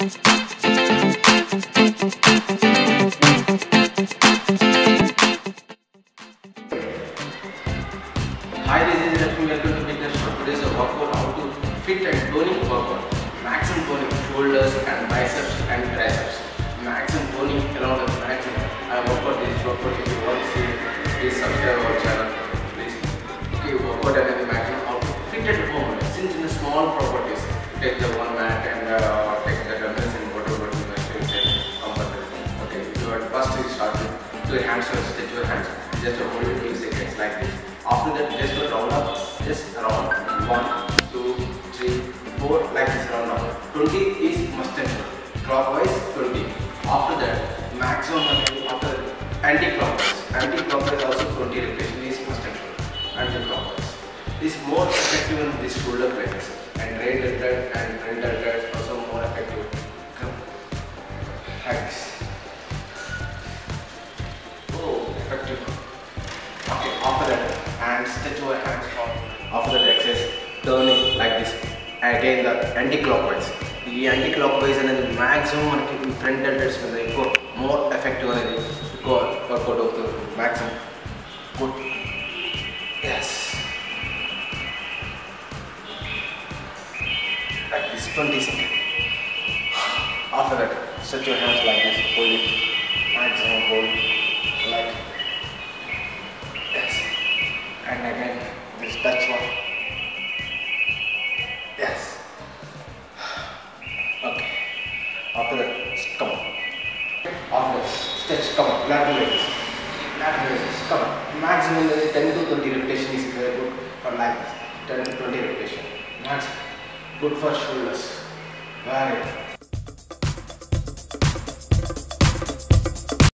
Hi, this is Lakshmi. Welcome to Fitness Shop. Today's a workout how to fit and toning workout. Maximum toning shoulders and biceps and triceps. Maximum toning around the maximum. I work for this workout. If you want to see, please subscribe our channel. Please. Okay, workout and maximum how to fit at home. Since in the small properties, take the one mat and uh, to your hands first, stretch your hands. Just hold it 20 seconds like this. After that, just round up, just round one, two, three, four, like this round up. 20 is must and should. Clockwise 20. After that, maximum after anti-clockwise. Anti-clockwise also 20 repetition is must and. Anti-clockwise. This is more effective in this shoulder press and right and front deltoid also more effective. Thanks. Oh, effective. Okay, after that, and stretch your hands from after that exercise, turning like this. Again, the anti-clockwise. ఈ anti clockwise అనేది maximum మనకి front డెల్టర్స్ మీద ఎక్కువ more effective అనేది ఎక్కువ work out అవుతుంది maximum good yes like this 20 seconds. After that, stretch your hands like this, hold it, And again this touch one, yes. Okay. After that, come on. After stretch, come on, lateral raises, lateral raises, come on. Maximum is 10 to 20 repetition is very good for like this, 10 to 20 repetition. Maximum. Good for shoulders. Very good.